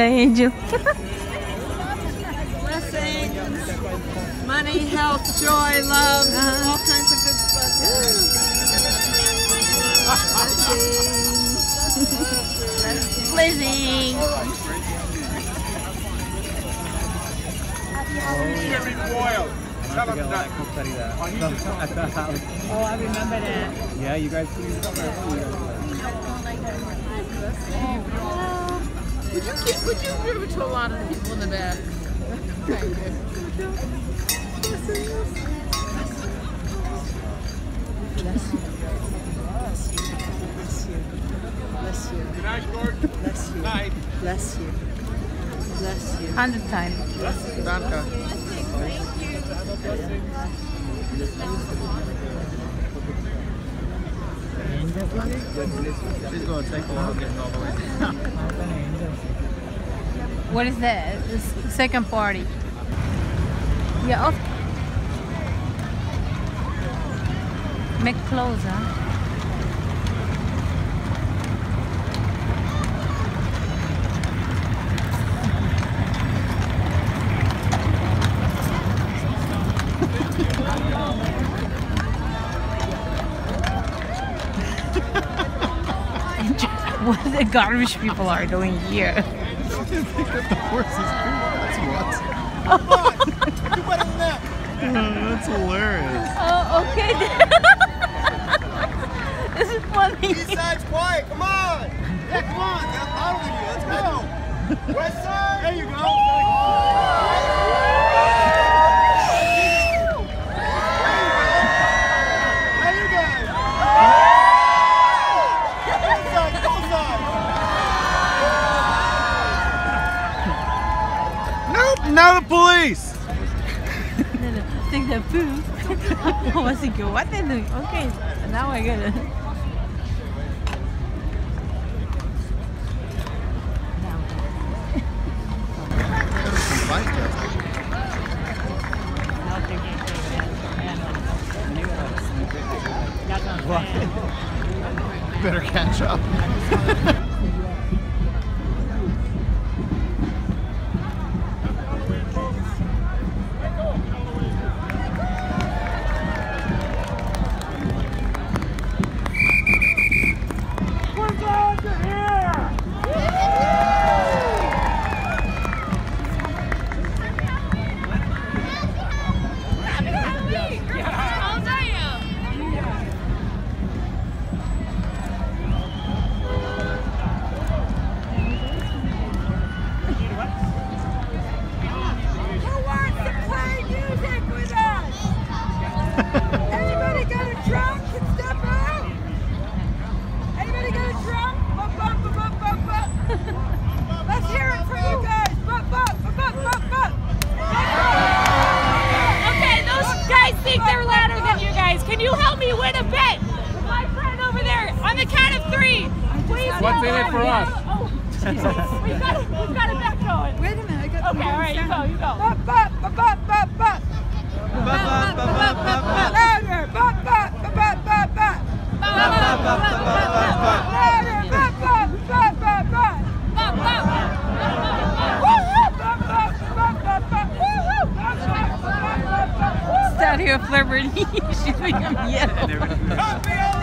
Look at the angel. Blessings, money, health, joy, love, uh-huh. all kinds of good stuff. Blessing. Oh, I remember that. Yeah, you guys Would you get, would you give it to a lot of people in the back? Thank you. Bless you. Bless you. Bless you. Bless you. Bless you. Hundred times. She's gonna take a while getting all the way. What is that? The second party. Yeah. Make clothes, huh? what the garbage people are doing here. the horse is That's what? That's hilarious. Oh, okay. this is funny. side's quiet. Come on. Yeah, come on. A lot of you. Let's go. West side. There you go. There you go. Full side, full side. Nope, now the police. No, no, take the poo. I was thinking, what they doing? Okay, now I get it. What's in it for us? Oh, Jesus. We've got, a, we've got a bet going. Wait a minute. I got Okay, all right, you go, you go. Bop, bop, bop, bop, bop, bop. Louder. Bop, bop, bop, bop, bop, bop. Louder. Bop, bop, bop, bop, bop. Woo-hoo. Bop, bop, bop, bop, bop. Woo-hoo. Bop, bop, bop, bop, bop. Woo-hoo. Start here, flirting. She's making me yellow.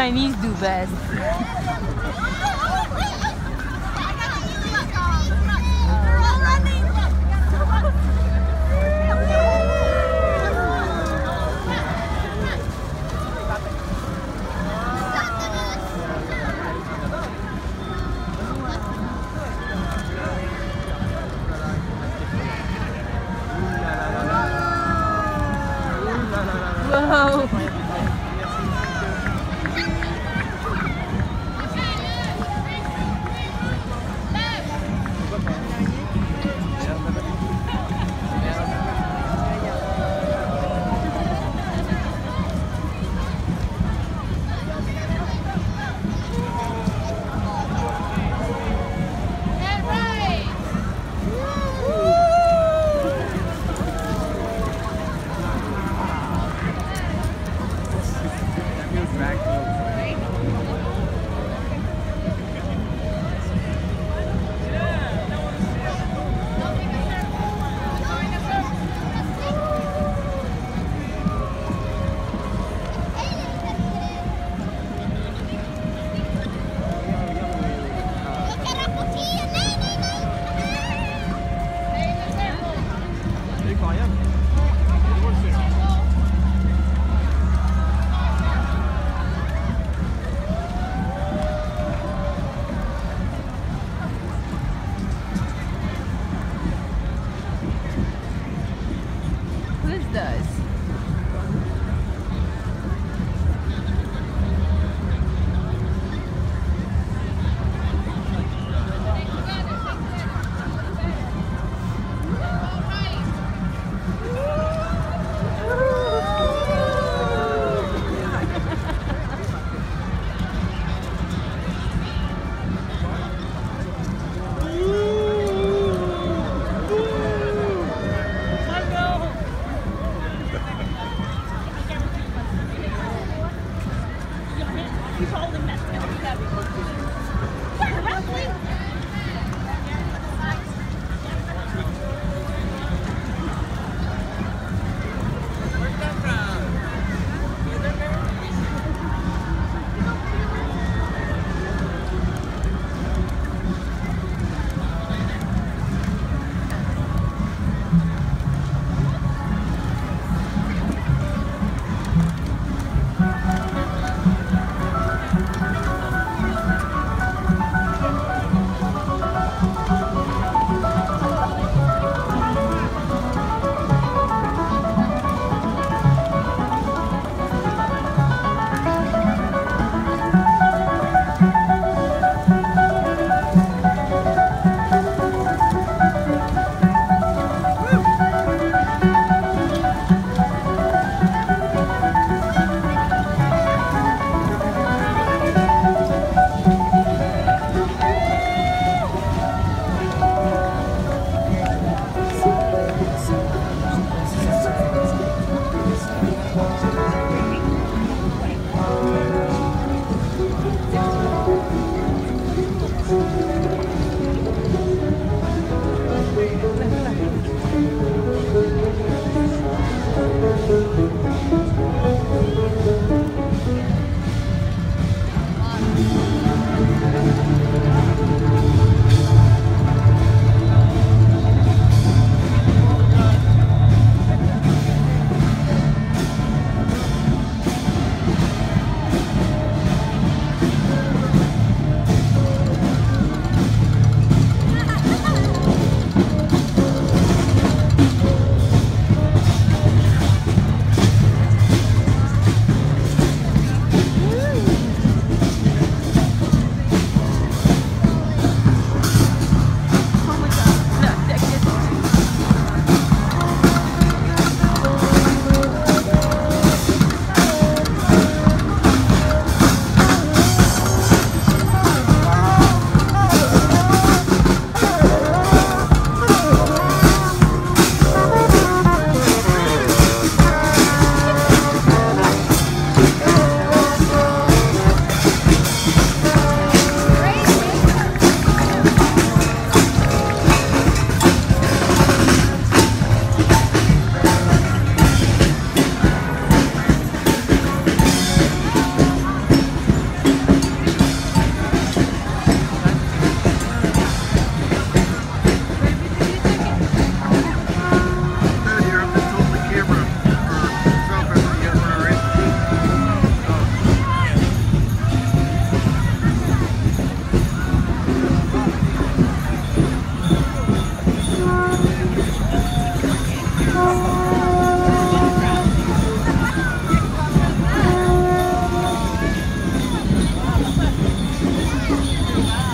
Chinese do best. Bye.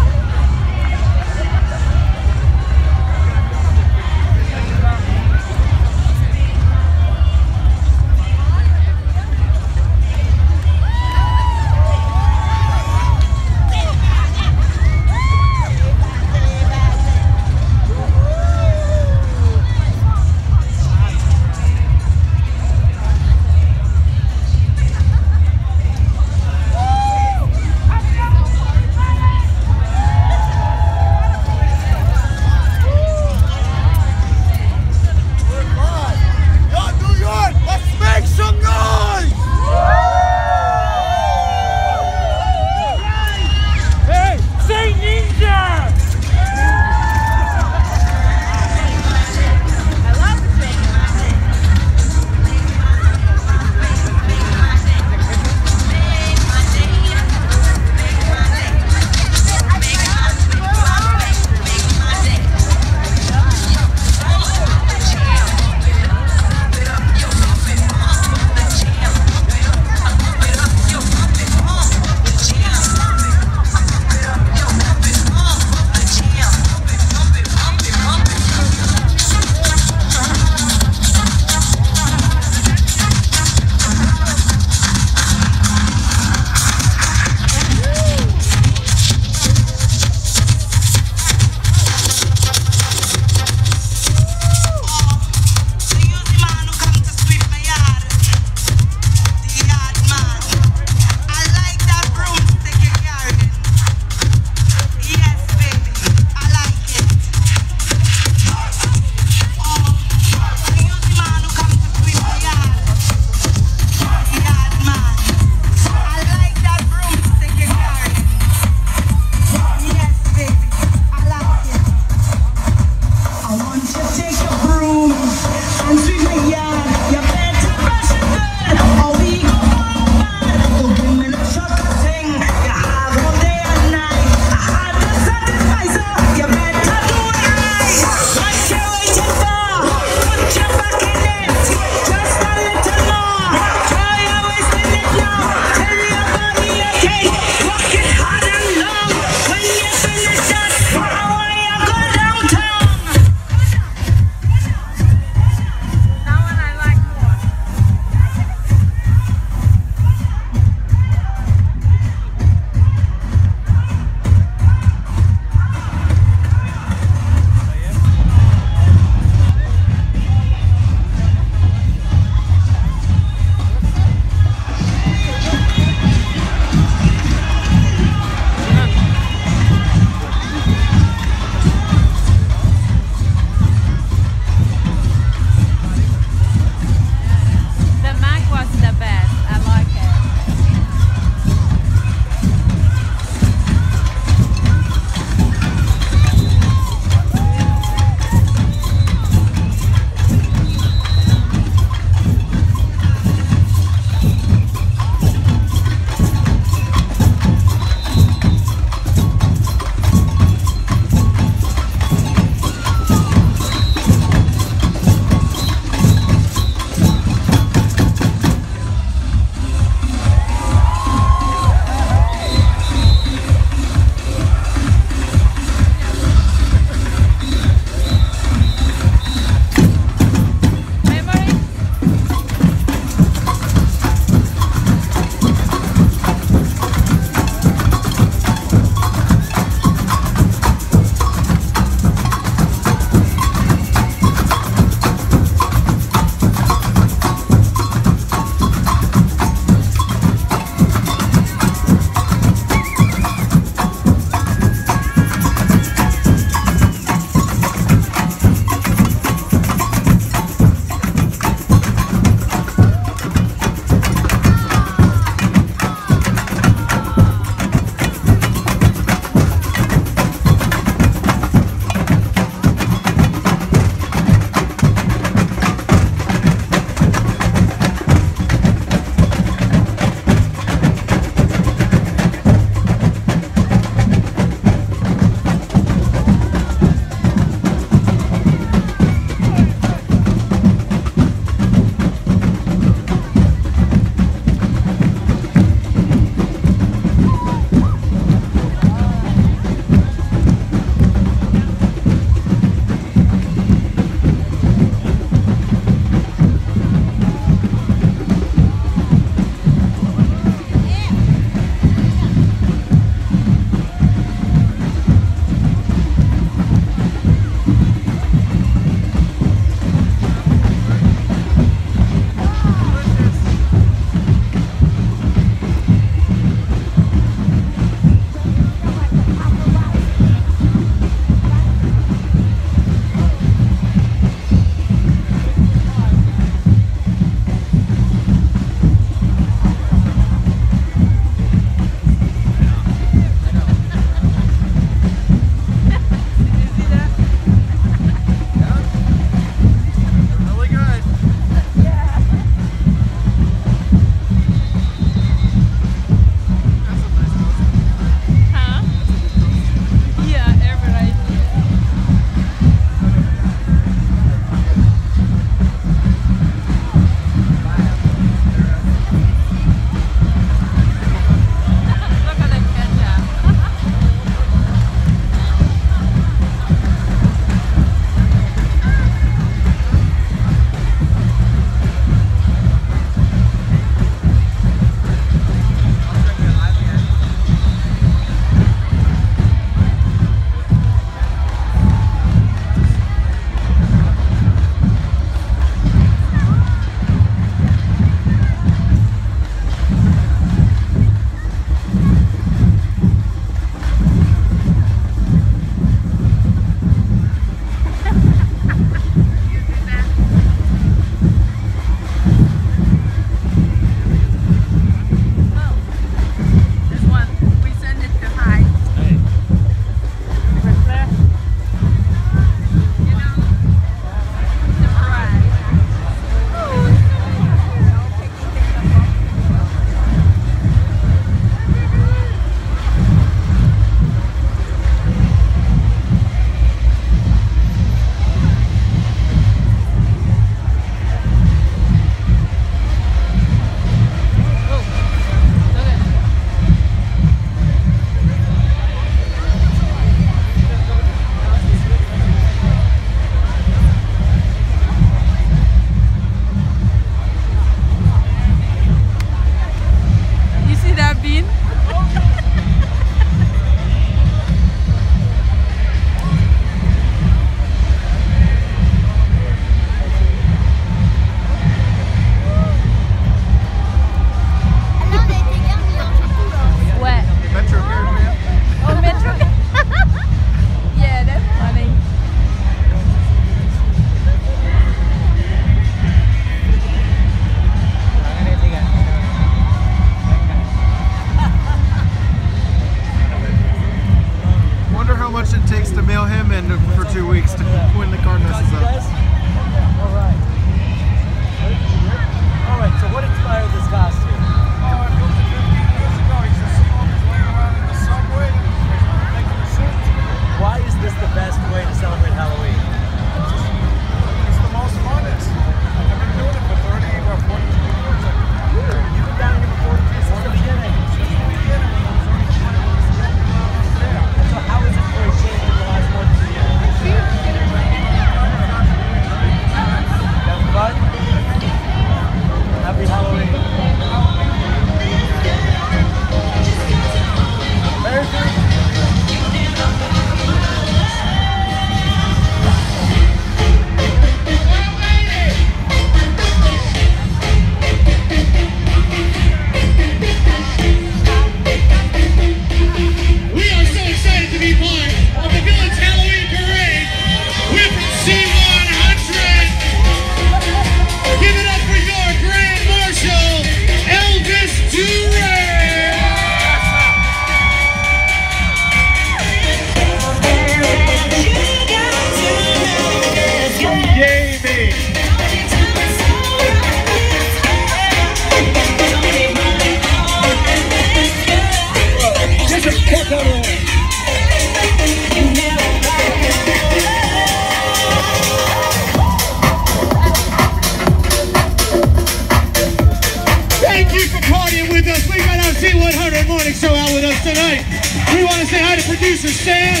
Tonight. We want to say hi to producer Sam,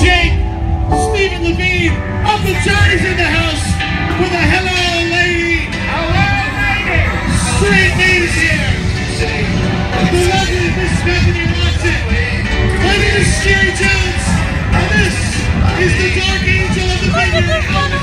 Jake, Stephen Levine, Uncle Johnny's in the house with a hello lady. Hello lady. Straight news here. The lovely Miss Bethany Watson. My name is Jerry Jones, and this is the Dark Angel of the Vineyard.